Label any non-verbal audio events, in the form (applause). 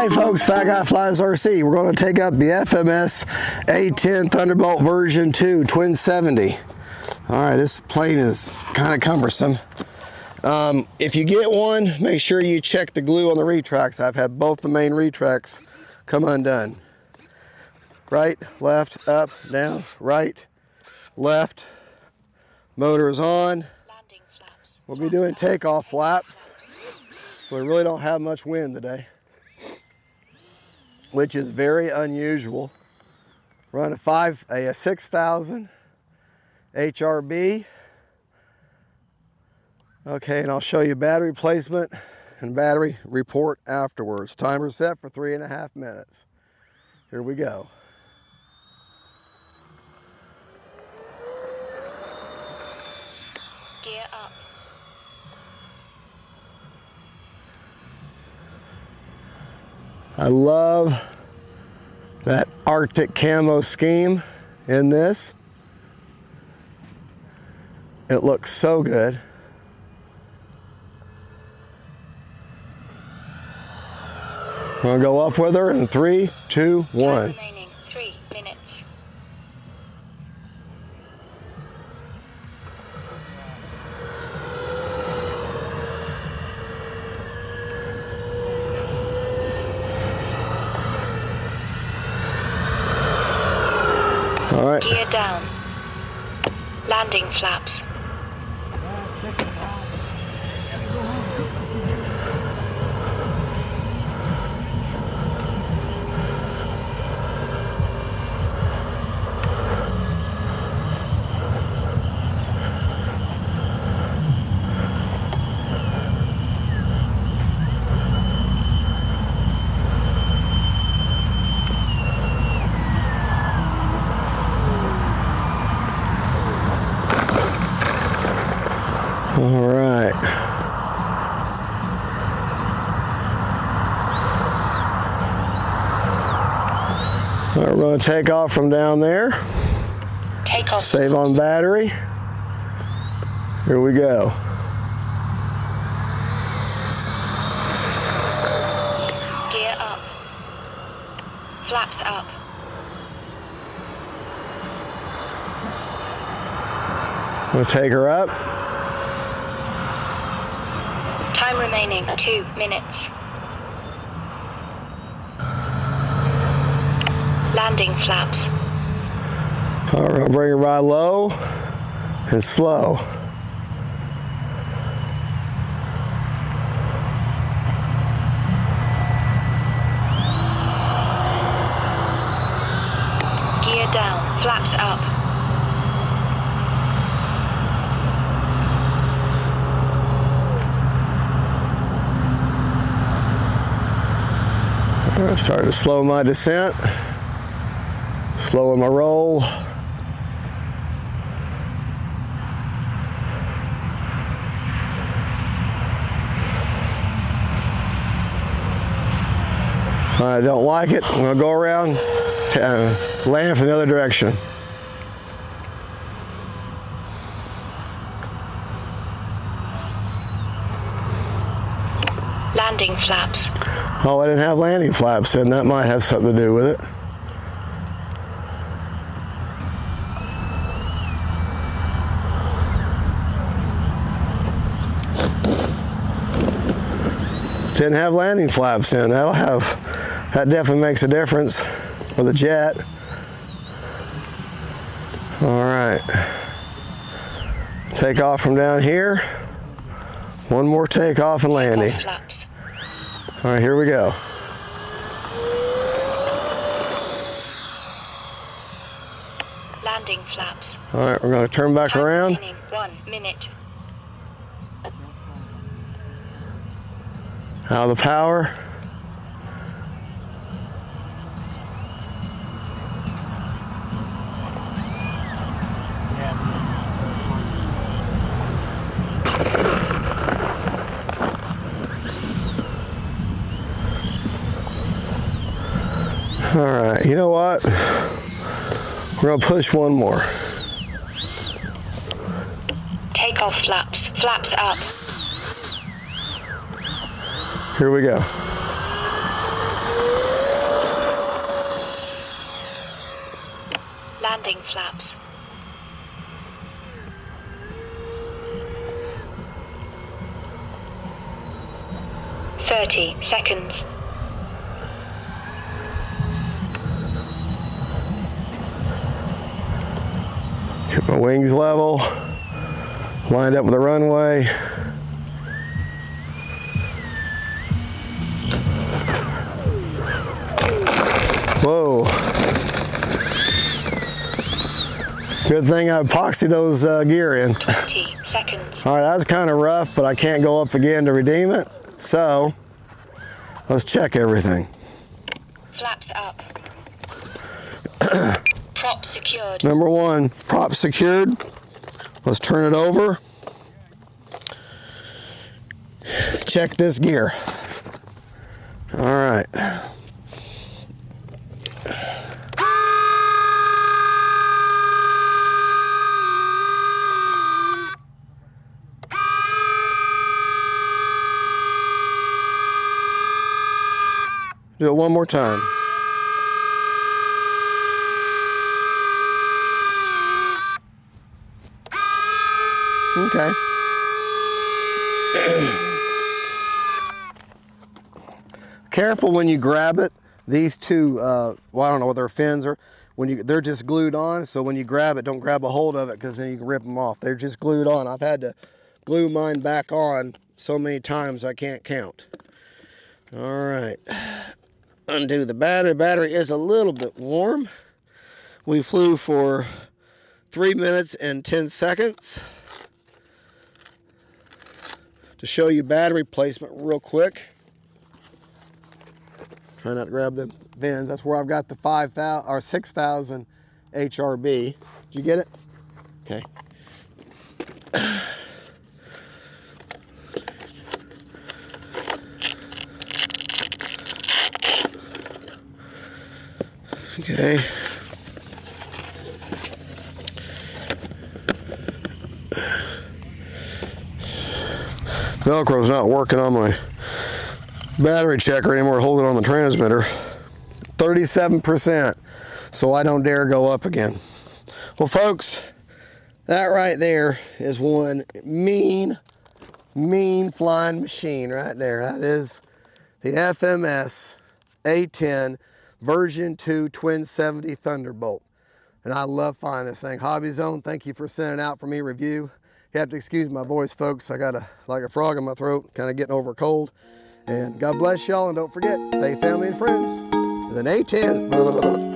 Hey folks, Fat Guy Flies RC. We're going to take up the FMS A10 Thunderbolt version 2 Twin 70. All right, this plane is kind of cumbersome. Um, if you get one, make sure you check the glue on the retracts. I've had both the main retracts come undone. Right, left, up, down, right, left. Motor is on. We'll be doing takeoff flaps. We really don't have much wind today, which is very unusual. Run a five, a, a 6,000 HRB. Okay, and I'll show you battery placement and battery report afterwards. Timer set for three and a half minutes. Here we go. I love that Arctic camo scheme in this. It looks so good. We're gonna go up with her in three, two, one. remaining three minutes. All right. Gear down. Landing flaps. All right. We're gonna take off from down there. Takeoff. Save on battery. Here we go. Gear up. Flaps up. Gonna take her up. Time remaining two minutes. Landing flaps. All right, bring it right low and slow. Gear down. Flaps up. Right, starting to slow my descent, slowing my roll. I don't like it. I'm gonna go around, uh, land from the other direction. Landing flaps. Oh, I didn't have landing flaps in. That might have something to do with it. Didn't have landing flaps in. That'll have, that definitely makes a difference for the jet. All right. Take off from down here. One more takeoff and landing. Flaps. All right, here we go. Landing flaps. All right, we're gonna turn back Time around. one minute. Of the power. All right, you know what? We're gonna push one more. Takeoff flaps. Flaps up. Here we go. Landing flaps. Thirty seconds. Get my wings level. Lined up with the runway. Whoa. Good thing I epoxy those uh, gear in. Seconds. All right, that was kind of rough, but I can't go up again to redeem it. So, let's check everything. Flaps up. (clears throat) Prop secured. Number one, prop secured. Let's turn it over. Check this gear. All right. Do it one more time. Okay. (clears throat) Careful when you grab it. These two, uh, well, I don't know what their fins are. When you, they're just glued on. So when you grab it, don't grab a hold of it because then you can rip them off. They're just glued on. I've had to glue mine back on so many times I can't count. All right. Undo the battery. Battery is a little bit warm. We flew for three minutes and 10 seconds to show you battery placement real quick. Try not to grab the fins. That's where I've got the 5,000 or 6,000 HRB. Did you get it? Okay. Okay. Velcro's not working on my battery checker anymore, hold it on the transmitter. 37%, so I don't dare go up again. Well, folks, that right there is one mean, mean flying machine right there. That is the FMS A10 version 2 Twin 70 Thunderbolt. And I love flying this thing. HobbyZone, thank you for sending out for me review. You have to excuse my voice, folks. I got a like a frog in my throat, kind of getting over a cold. And God bless y'all, and don't forget, faith, family, and friends with an A10.